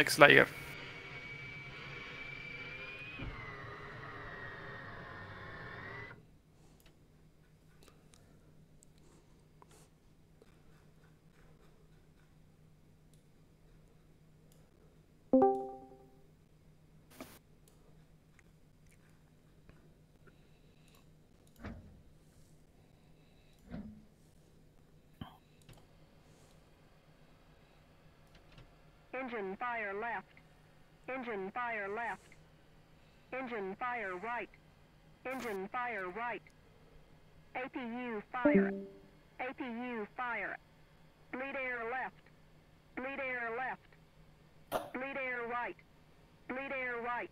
next layer. Engine fire left. Engine fire left. Engine fire right. Engine fire right. APU fire. APU fire. Bleed air left. Bleed air left. Bleed air right. Bleed air right.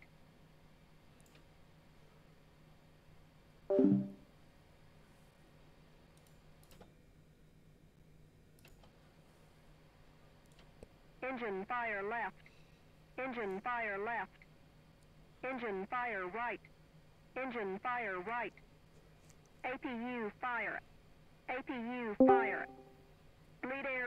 Engine fire left. Engine fire left. Engine fire right. Engine fire right. APU fire. APU fire. Bleed air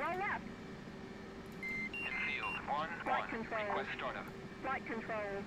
Roll up. In field. one. Flight on. Control. Request startup. Flight controls.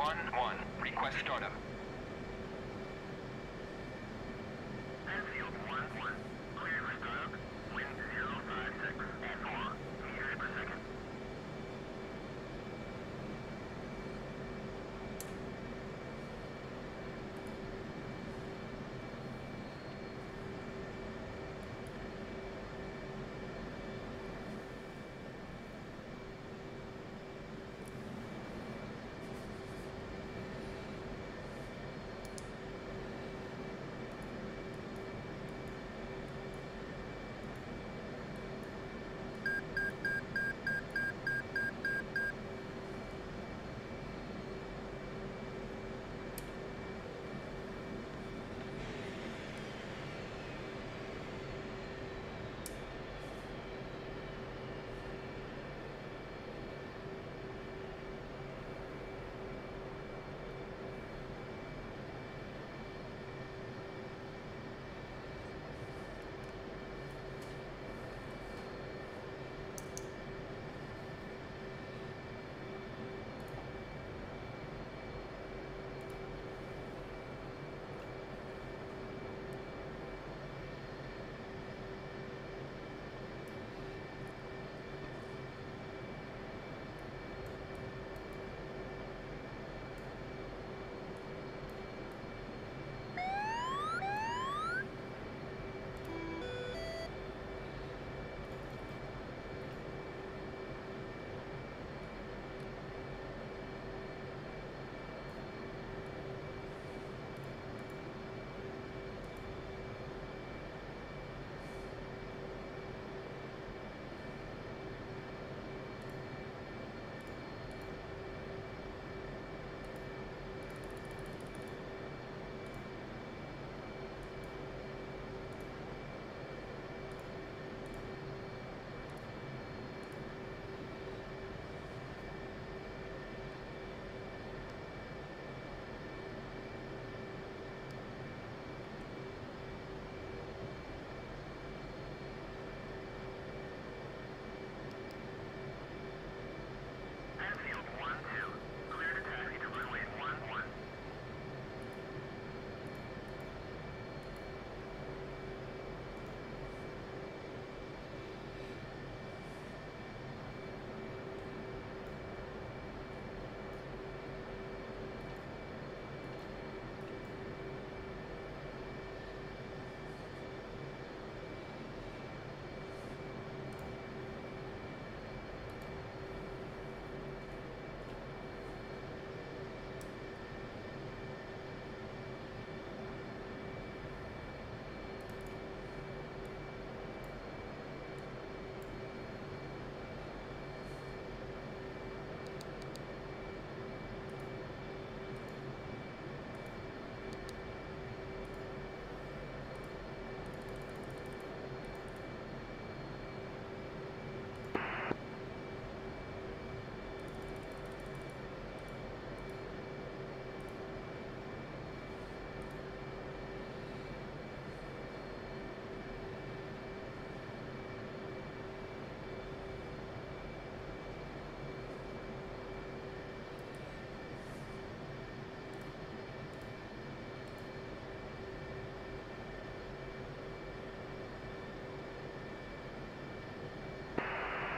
Infield, 1 1. Request startup.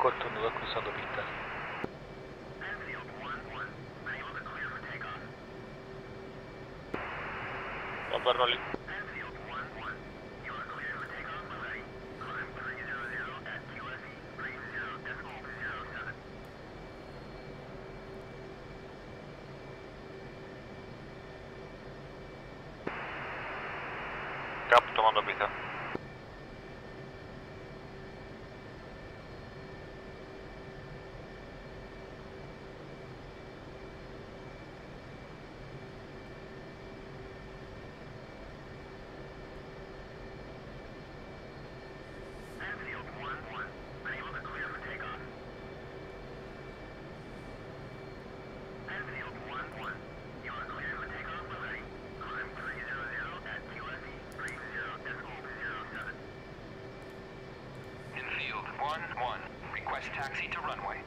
Blanco estornuda cruzando pista. Vamos a 1-1. Request taxi to runway.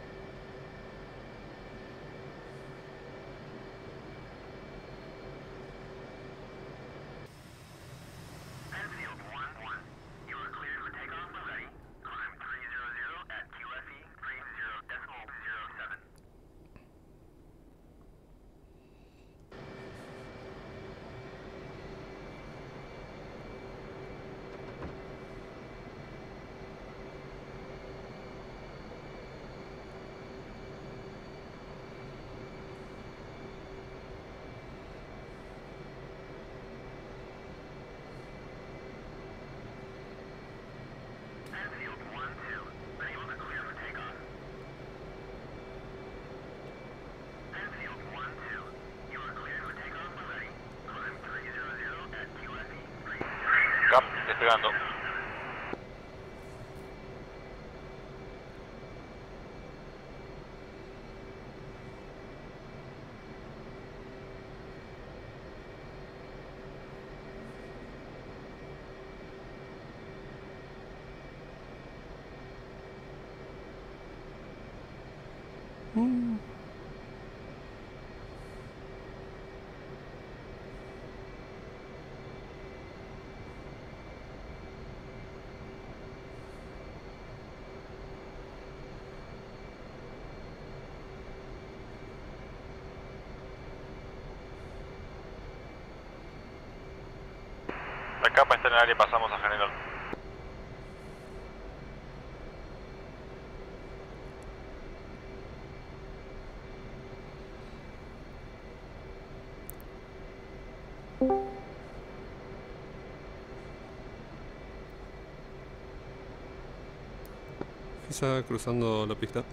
pegando. Pasamos a General. Fisa cruzando la pista.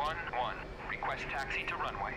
1-1. Request taxi to runway.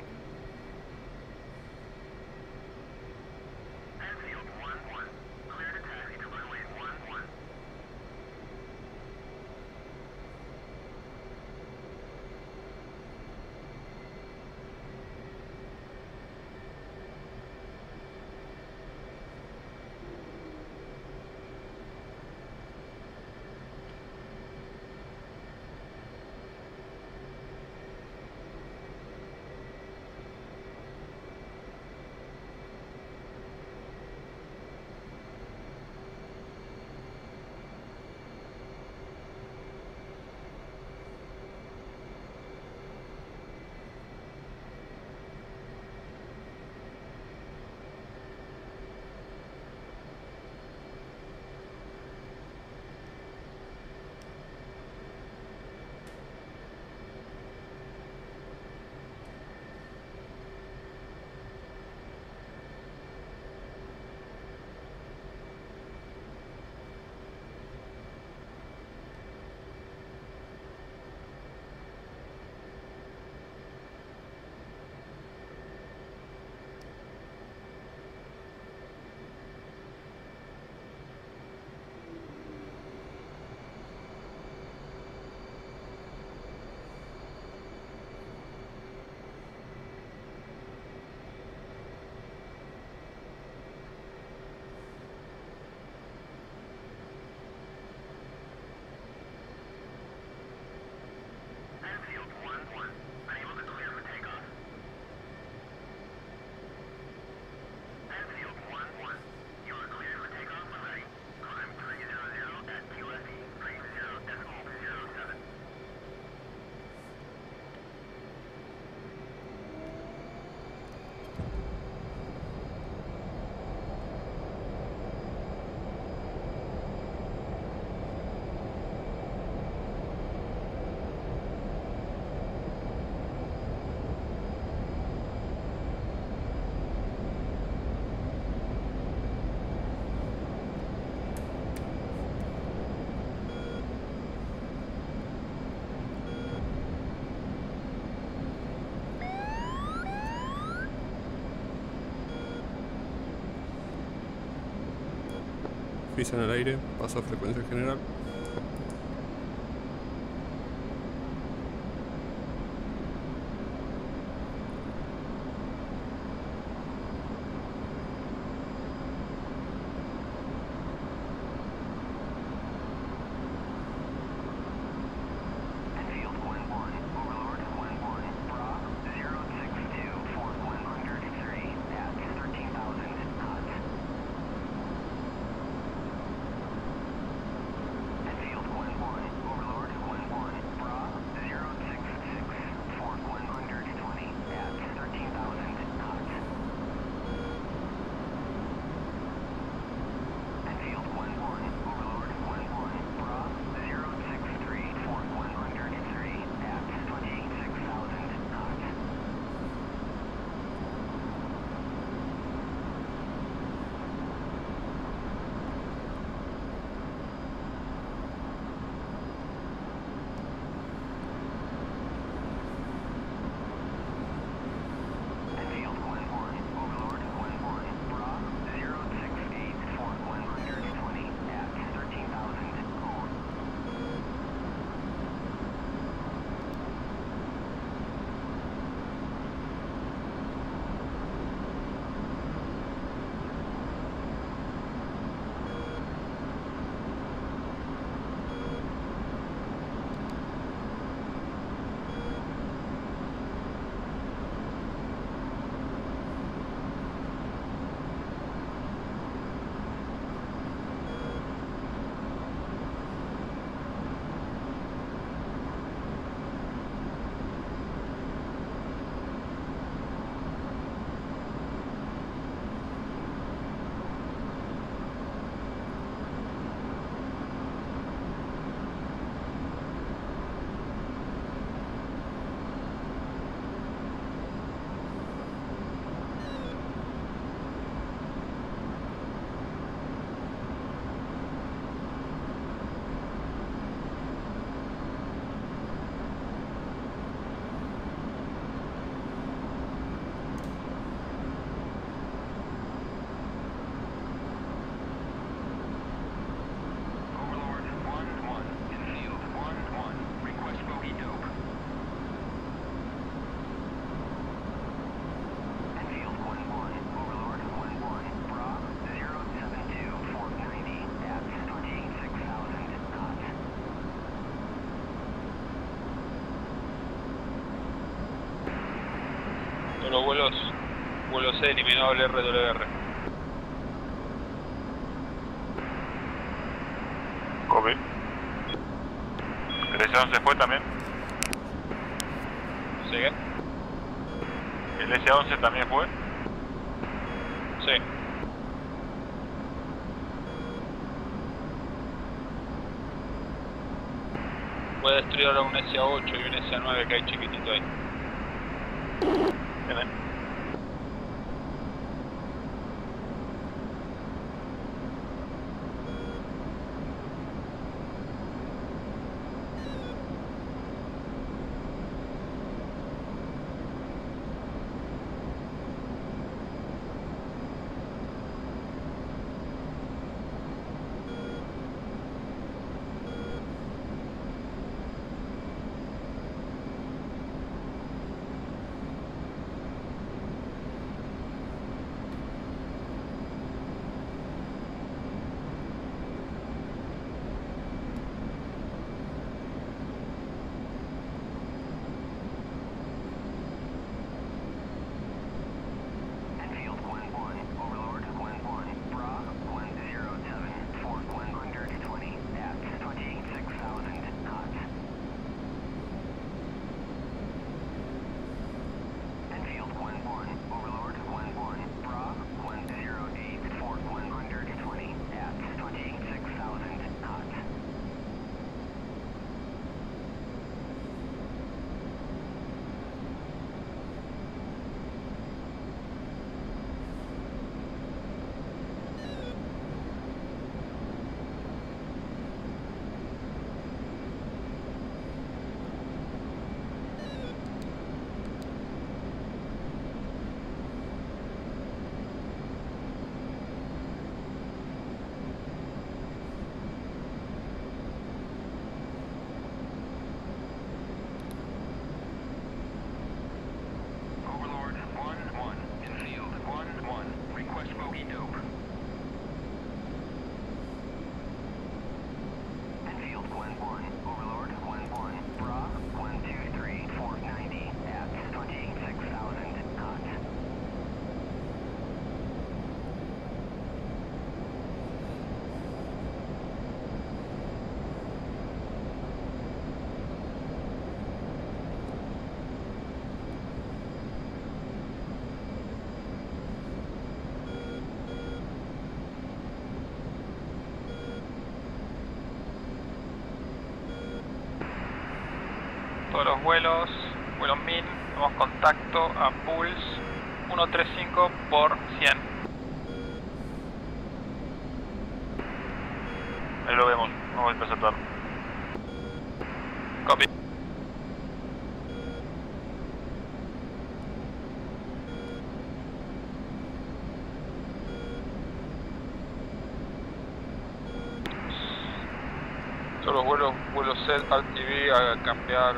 pisan al aire, pasa a frecuencia general. 1, vuelos, vuelo C e, eliminado el RWR. Copy. ¿El se fue también? ¿Sigue? ¿El S11 también fue? Sí. Voy a destruir ahora un SA8 y un SA9 que hay chiquitito ahí. Bien, Todos los vuelos, vuelo MIN, damos contacto a Pulse 135 por 100. Ahí lo vemos. Vamos a interceptar. Copy. Todos los vuelos, vuelos set RTV a cambiar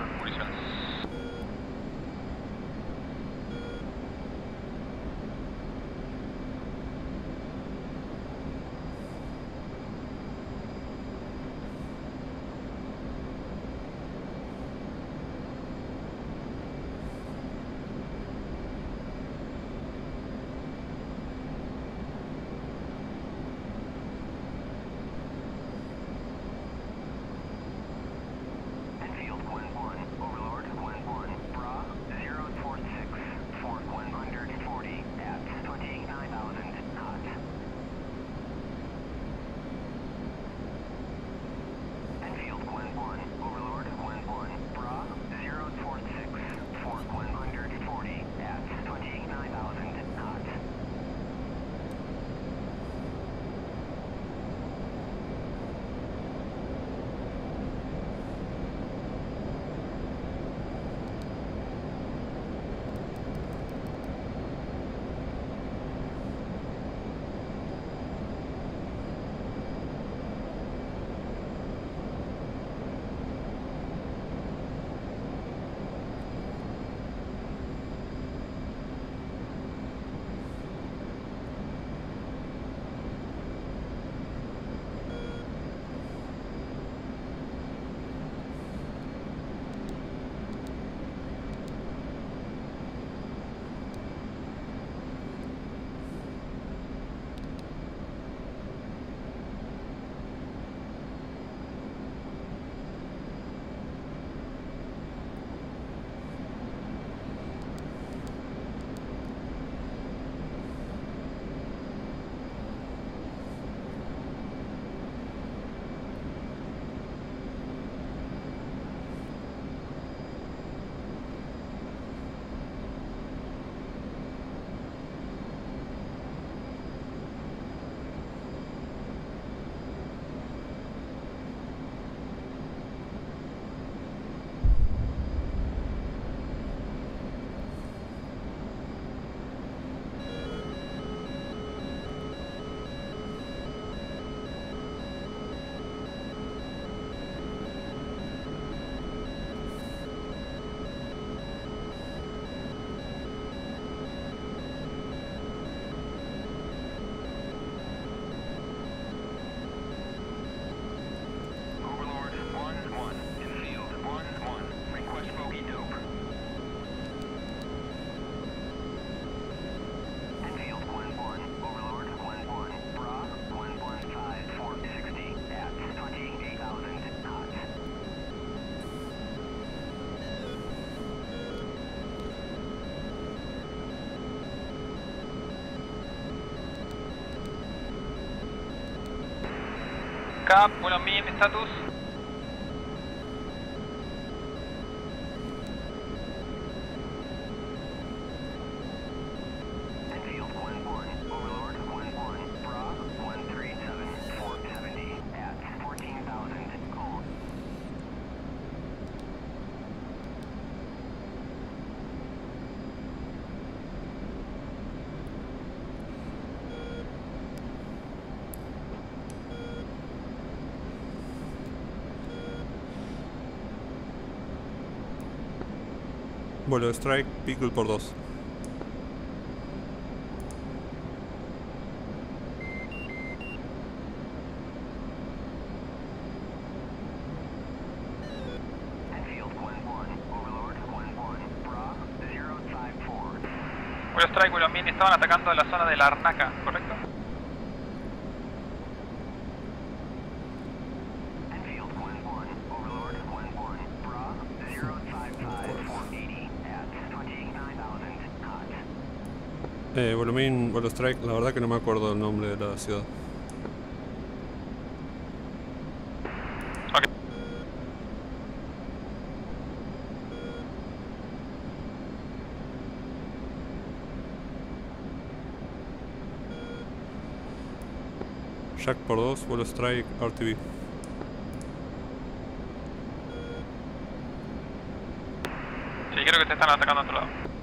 Cap, vuelo min, status. De strike, Pickle por 2. Enfield 1-1, Overlord 1-1, Bra 054. Vuelo strike, vuelo min, estaban atacando la zona de la Arnaca, ¿correcto? Eh, vuelo min, vuelo strike, la verdad que no me acuerdo el nombre de la ciudad. Jack por 2, vuelo strike, RTV. Sí, creo que te están atacando a otro lado.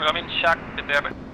Regulamento Chaco, Bedebra.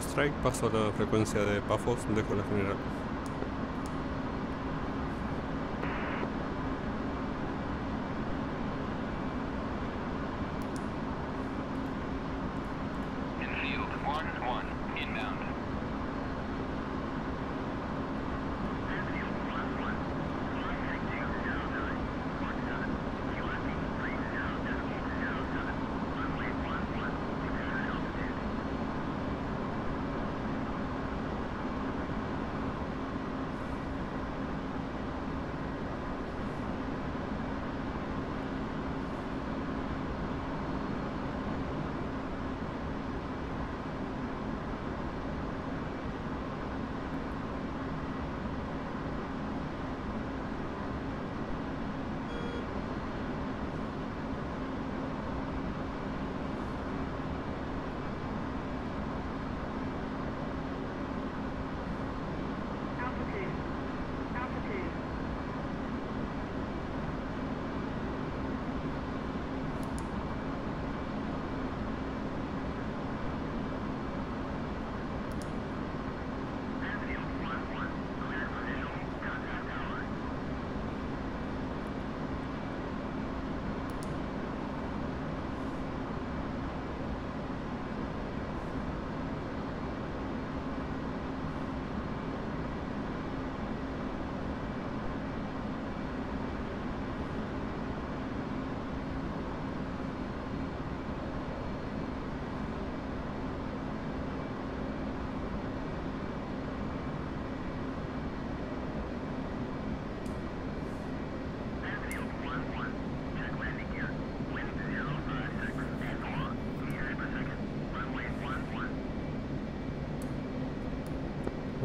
Strike, paso a la frecuencia de Pafos, dejo la general.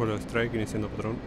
Bueno, Strike iniciando patrón.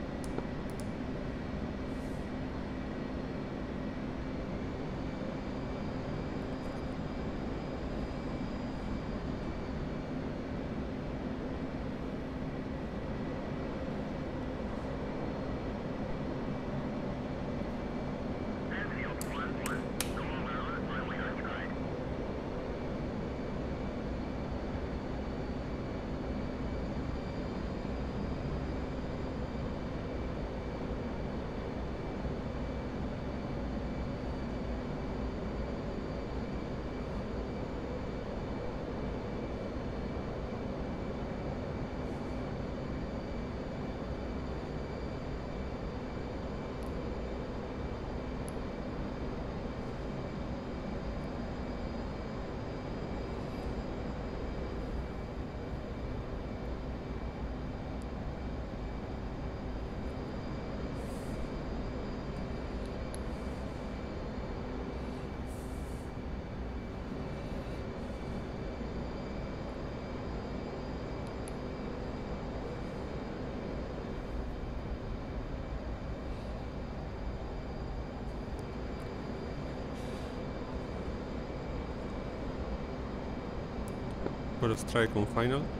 Super Strike on final.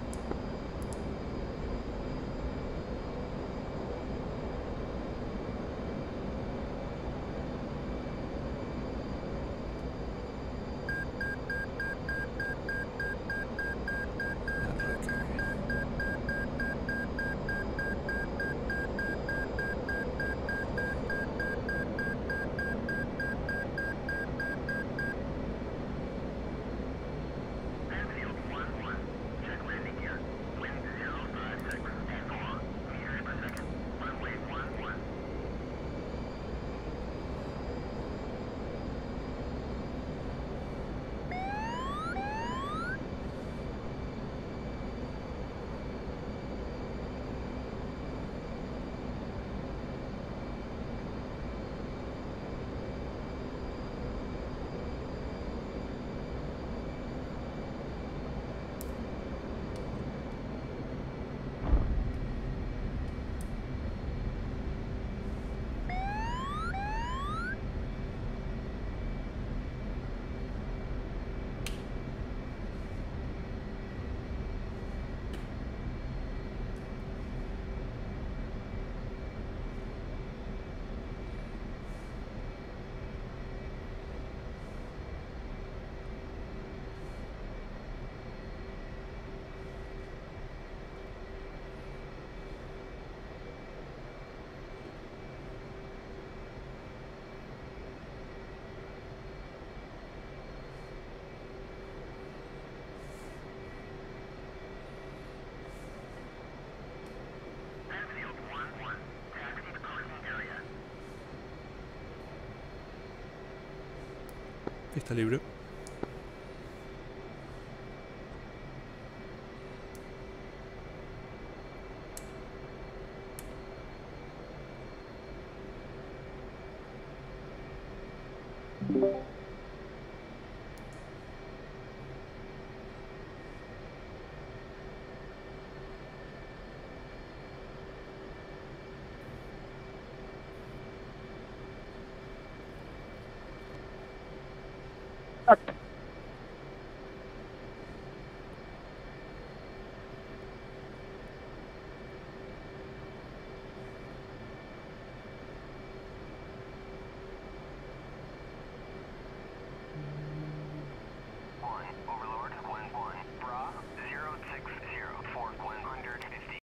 Pista libre.